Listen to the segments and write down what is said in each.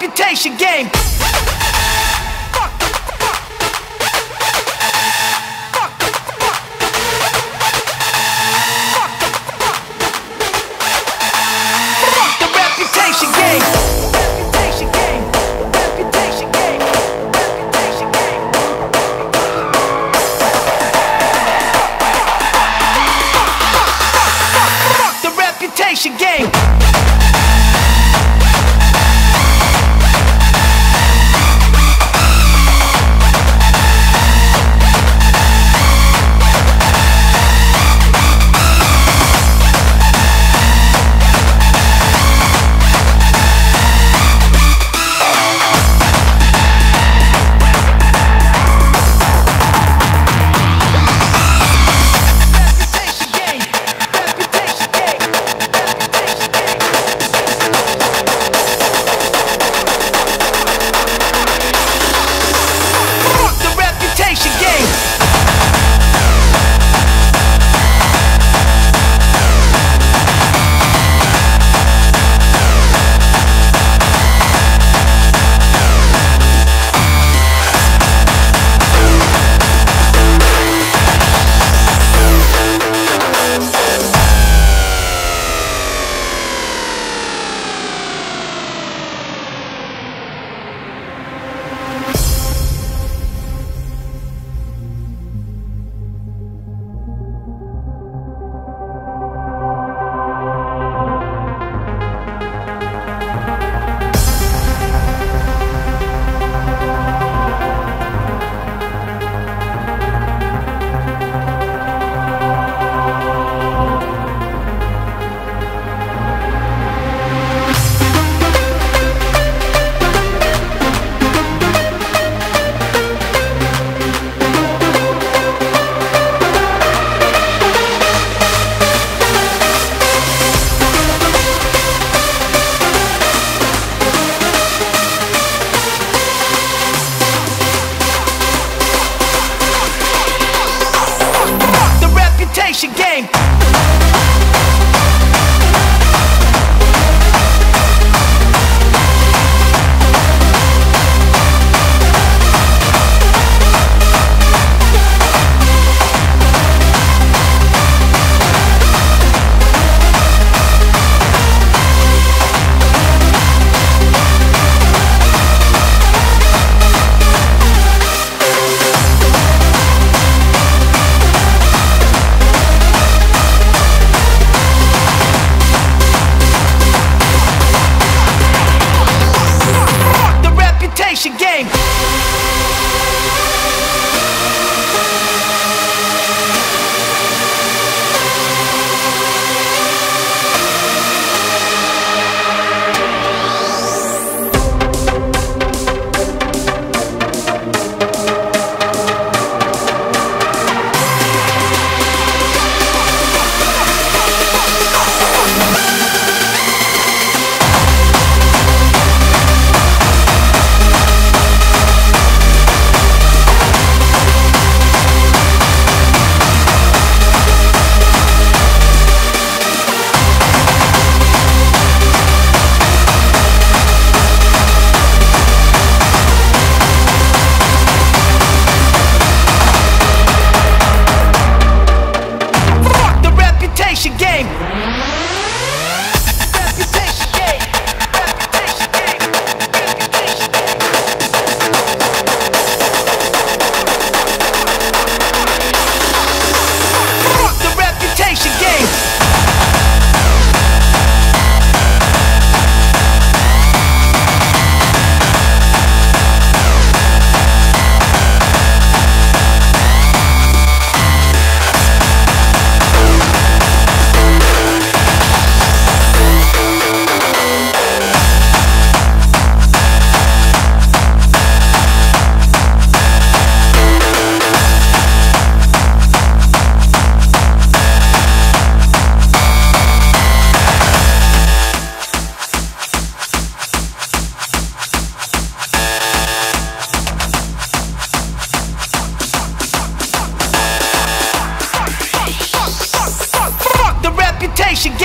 Reputation game.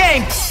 Game.